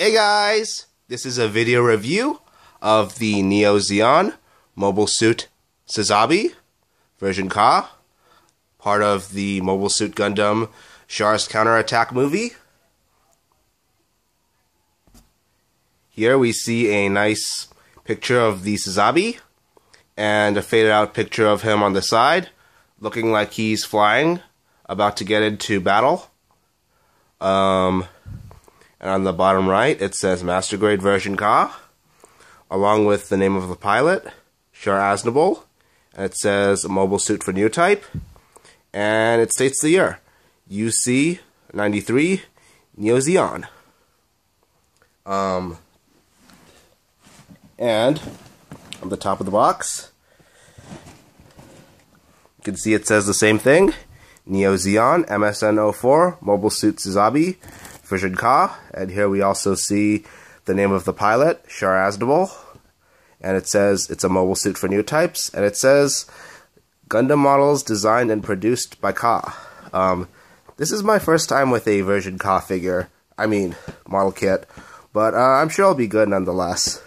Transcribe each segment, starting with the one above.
Hey guys, this is a video review of the Neo Zeon Mobile Suit Sazabi version Ka, part of the Mobile Suit Gundam Char's Counterattack movie. Here we see a nice picture of the Sazabi and a faded out picture of him on the side, looking like he's flying, about to get into battle. Um, and on the bottom right, it says Master Grade Version Ka, along with the name of the pilot, Char Aznable. And it says Mobile Suit for New Type. And it states the year UC 93 Neo Zeon. Um, and on the top of the box, you can see it says the same thing Neo Zeon MSN 04 Mobile Suit Sazabi Version Ka, and here we also see the name of the pilot, Char Aznable, and it says it's a mobile suit for new types, and it says Gundam models designed and produced by Ka. Um, this is my first time with a version Ka figure, I mean, model kit, but uh, I'm sure I'll be good nonetheless.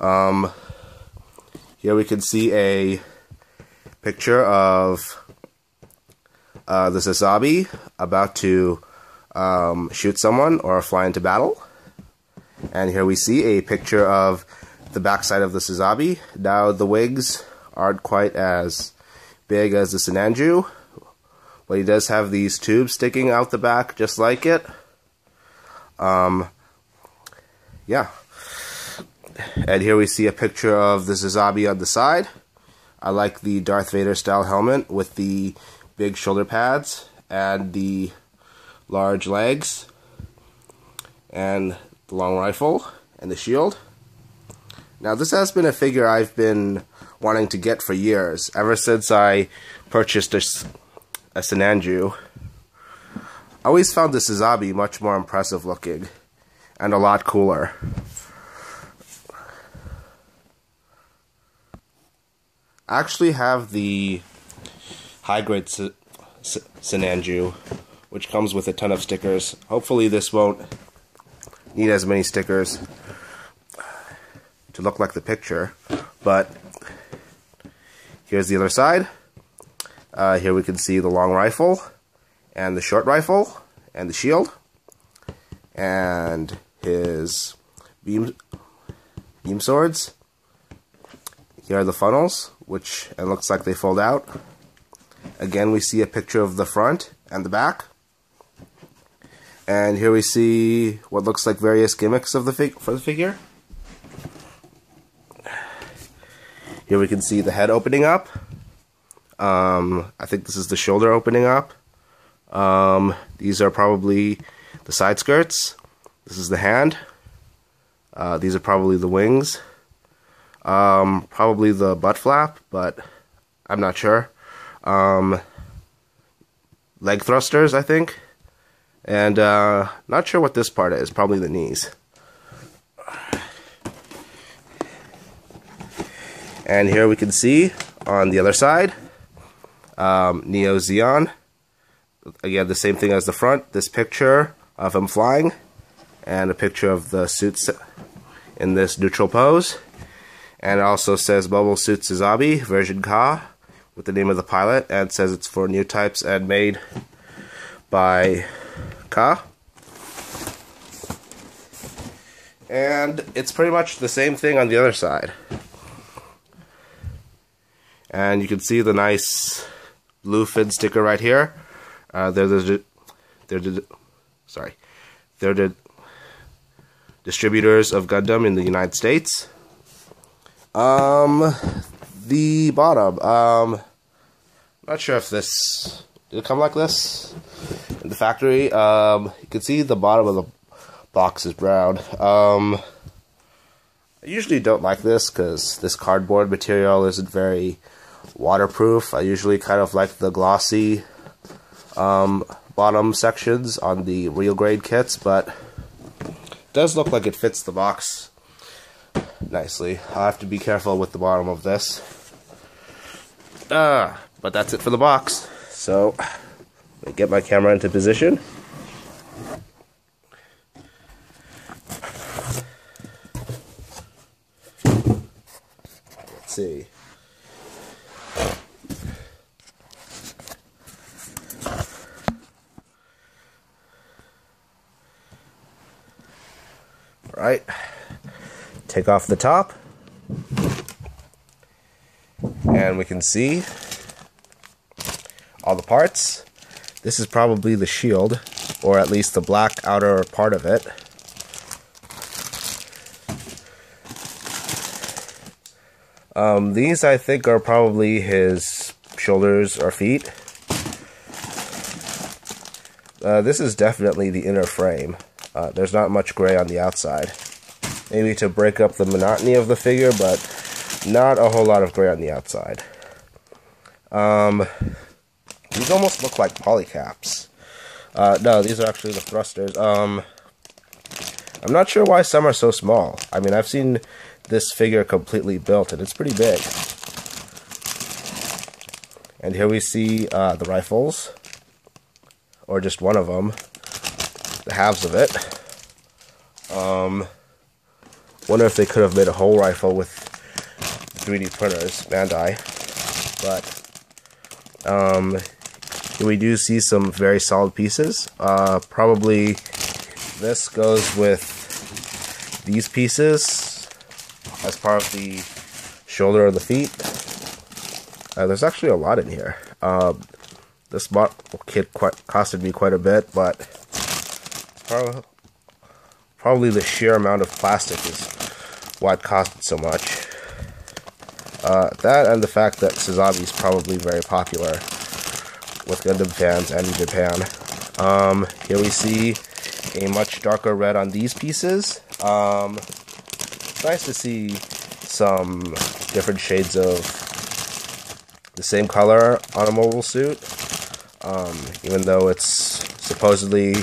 Um, here we can see a picture of uh, the Sazabi about to um, shoot someone or fly into battle. And here we see a picture of the backside of the Sazabi. Now the wigs aren't quite as big as the Sinanju, but he does have these tubes sticking out the back just like it. Um, yeah. And here we see a picture of the Sazabi on the side. I like the Darth Vader style helmet with the big shoulder pads and the large legs, and the long rifle, and the shield. Now, this has been a figure I've been wanting to get for years, ever since I purchased a, a Sinanju. I always found the Sazabi much more impressive looking, and a lot cooler. I actually have the high grade Sinanju which comes with a ton of stickers. Hopefully this won't need as many stickers to look like the picture, but here's the other side. Uh, here we can see the long rifle, and the short rifle, and the shield, and his beam, beam swords. Here are the funnels, which it looks like they fold out. Again, we see a picture of the front and the back. And here we see what looks like various gimmicks of the fig for the figure. Here we can see the head opening up. Um, I think this is the shoulder opening up. Um, these are probably the side skirts. This is the hand. Uh, these are probably the wings. Um, probably the butt flap, but I'm not sure. Um, leg thrusters, I think. And uh, not sure what this part is, probably the knees. And here we can see on the other side, um, Neo Zeon. Again, the same thing as the front. This picture of him flying, and a picture of the suits in this neutral pose. And it also says Mobile Suit Sazabi, version Ka, with the name of the pilot, and says it's for new types and made by Ka. And it's pretty much the same thing on the other side. And you can see the nice Bluefin sticker right here. Uh, they're the they're the sorry, they're the distributors of Gundam in the United States. Um, the bottom. Um, not sure if this did it come like this in the factory. Um, you can see the bottom of the box is brown. Um, I usually don't like this because this cardboard material isn't very waterproof. I usually kind of like the glossy um, bottom sections on the real grade kits, but it does look like it fits the box nicely. I'll have to be careful with the bottom of this. Ah, but that's it for the box. So, let me get my camera into position. Let's see. All right. Take off the top. And we can see all the parts. This is probably the shield, or at least the black outer part of it. Um, these, I think, are probably his shoulders or feet. Uh, this is definitely the inner frame. Uh, there's not much gray on the outside. Maybe to break up the monotony of the figure, but not a whole lot of gray on the outside. Um, these almost look like polycaps. Uh, no, these are actually the thrusters. Um, I'm not sure why some are so small. I mean, I've seen this figure completely built, and it's pretty big. And here we see uh, the rifles, or just one of them, the halves of it. Um, wonder if they could have made a whole rifle with 3D printers, Bandai. But um, we do see some very solid pieces. Uh, probably this goes with these pieces as part of the shoulder of the feet. Uh, there's actually a lot in here. Uh, this kit quite, costed me quite a bit, but probably, probably the sheer amount of plastic is what costed so much. Uh, that and the fact that Sazabi is probably very popular with Gundam fans and Japan. Um, here we see a much darker red on these pieces. Um, it's nice to see some different shades of the same color on a mobile suit. Um, even though it's supposedly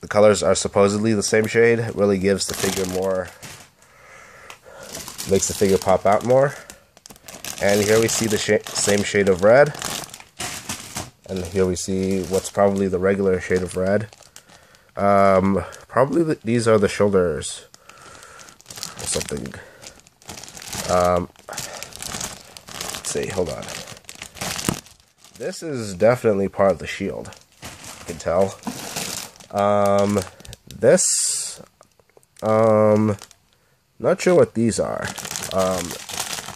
the colors are supposedly the same shade, it really gives the figure more makes the figure pop out more. And here we see the sh same shade of red. And here we see what's probably the regular shade of red. Um, probably the, these are the shoulders or something. Um, let's see, hold on. This is definitely part of the shield. You can tell. Um, this, um, not sure what these are. Um,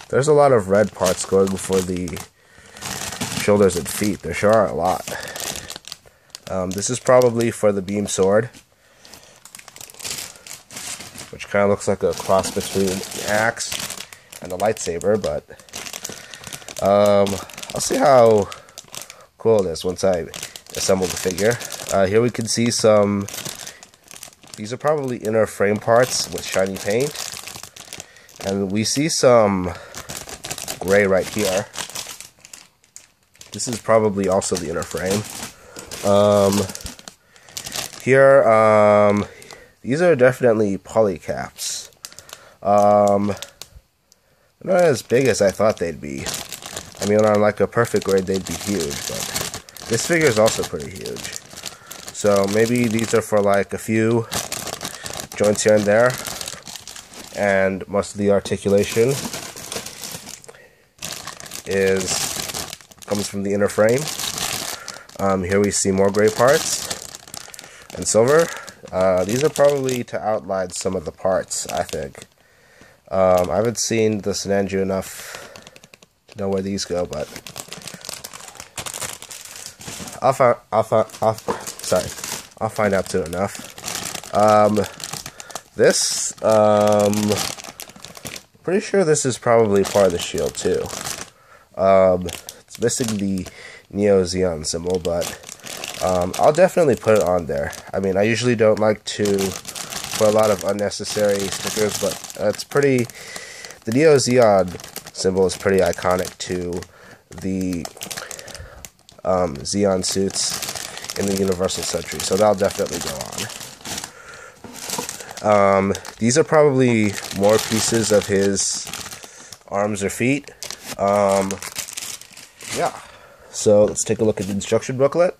there's a lot of red parts going for the shoulders and feet. There sure are a lot. Um, this is probably for the beam sword, which kind of looks like a cross between an axe and a lightsaber, but um, I'll see how cool it is once I assemble the figure. Uh, here we can see some, these are probably inner frame parts with shiny paint, and we see some gray right here. This is probably also the inner frame. Um, here, um, these are definitely polycaps. Um, not as big as I thought they'd be. I mean, on like a perfect grade, they'd be huge, but this figure is also pretty huge. So maybe these are for like a few joints here and there, and most of the articulation is comes from the inner frame. Um, here we see more gray parts and silver. Uh, these are probably to outline some of the parts, I think. Um, I haven't seen the Sinanju enough to know where these go, but I'll find, I'll find, I'll, sorry, I'll find out soon enough. Um, this, um, pretty sure this is probably part of the shield too. Um, missing the Neo Zeon symbol, but um, I'll definitely put it on there. I mean, I usually don't like to put a lot of unnecessary stickers, but it's pretty. The Neo Zeon symbol is pretty iconic to the um, Zeon suits in the Universal Century, so that'll definitely go on. Um, these are probably more pieces of his arms or feet. Um, yeah. So let's take a look at the instruction booklet.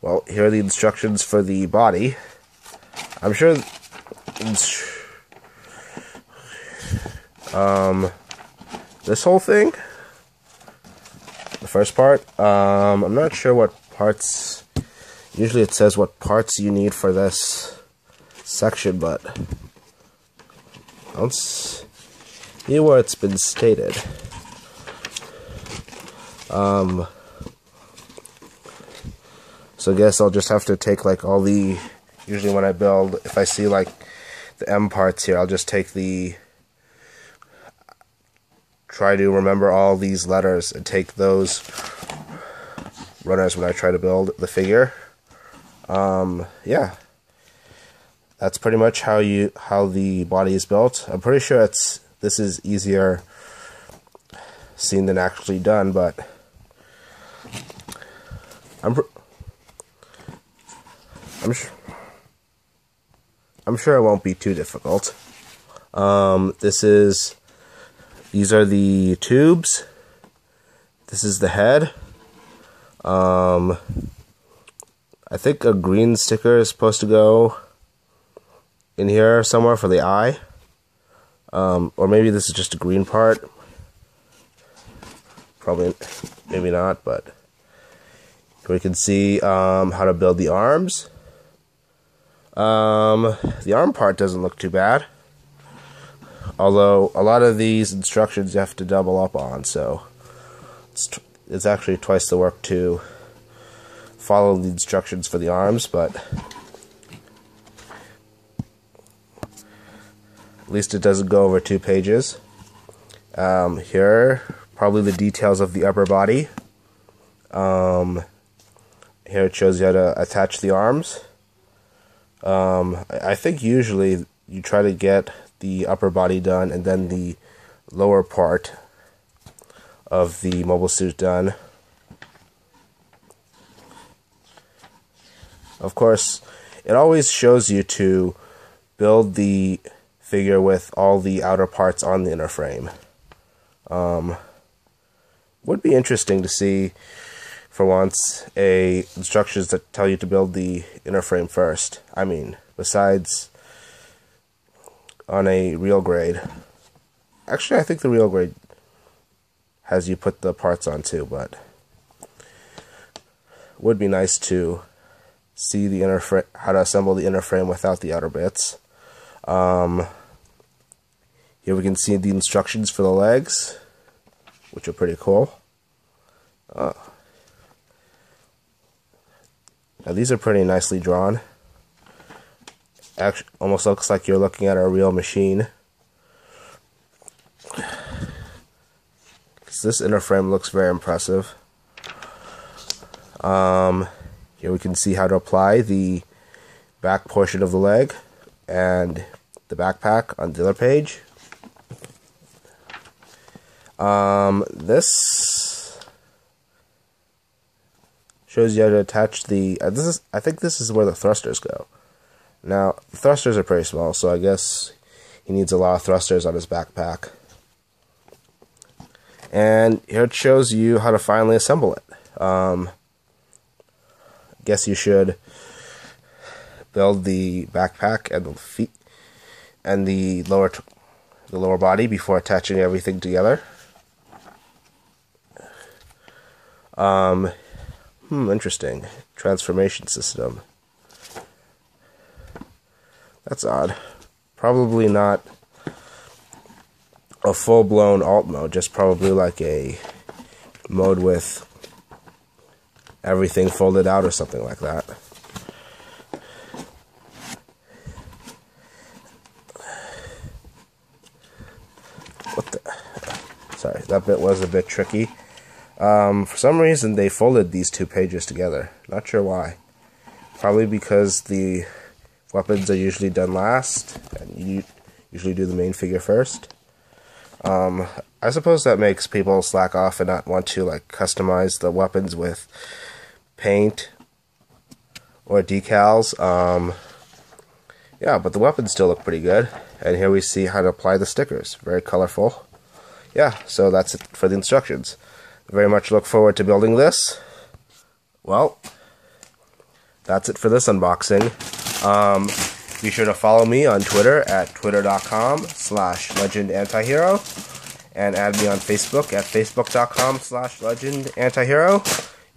Well, here are the instructions for the body. I'm sure. Um, this whole thing, the first part. Um, I'm not sure what parts. Usually it says what parts you need for this section, but Don't see where it's been stated. Um, so I guess I'll just have to take like all the. Usually when I build, if I see like the M parts here, I'll just take the try to remember all these letters and take those runners when I try to build the figure. Um, yeah, that's pretty much how you how the body is built. I'm pretty sure it's this is easier seen than actually done, but I'm I'm sure I'm sure it won't be too difficult. Um, this is these are the tubes. This is the head. Um, I think a green sticker is supposed to go in here somewhere for the eye. Um, or maybe this is just a green part. Probably, maybe not, but we can see um, how to build the arms. Um, the arm part doesn't look too bad. Although a lot of these instructions you have to double up on, so it's, it's actually twice the work to follow the instructions for the arms, but at least it doesn't go over two pages. Um, here, probably the details of the upper body. Um, here it shows you how to attach the arms. Um, I think usually you try to get the upper body done and then the lower part of the mobile suit done. Of course, it always shows you to build the figure with all the outer parts on the inner frame. Um, would be interesting to see, for once, a instructions that tell you to build the inner frame first. I mean, besides on a real grade. Actually, I think the real grade has you put the parts on too, but would be nice to see the inner frame, how to assemble the inner frame without the outer bits. Um, here we can see the instructions for the legs, which are pretty cool. Uh, now these are pretty nicely drawn actually almost looks like you're looking at a real machine. This inner frame looks very impressive. Um, here we can see how to apply the back portion of the leg and the backpack on the other page. Um, this shows you how to attach the. Uh, this is. I think this is where the thrusters go. Now, thrusters are pretty small, so I guess he needs a lot of thrusters on his backpack. And here it shows you how to finally assemble it. Um, I guess you should build the backpack and the feet and the lower the lower body before attaching everything together. Um, hmm, interesting. Transformation system. That's odd. Probably not a full blown alt mode, just probably like a mode with everything folded out or something like that. What the? Sorry, that bit was a bit tricky. Um, for some reason, they folded these two pages together. Not sure why. Probably because the Weapons are usually done last, and you usually do the main figure first. Um, I suppose that makes people slack off and not want to like customize the weapons with paint or decals. Um, yeah, but the weapons still look pretty good. And here we see how to apply the stickers. Very colorful. Yeah, so that's it for the instructions. Very much look forward to building this. Well, that's it for this unboxing. Um, be sure to follow me on Twitter at twitter.com slash legendantihero. and add me on Facebook at facebook.com slash legend antihero.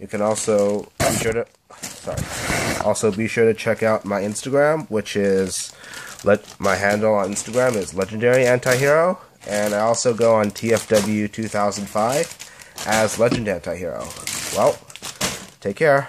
You can also be sure to sorry. Also be sure to check out my Instagram, which is let my handle on Instagram is legendary antihero, and I also go on TFW 2005 as legend antihero. Well, take care.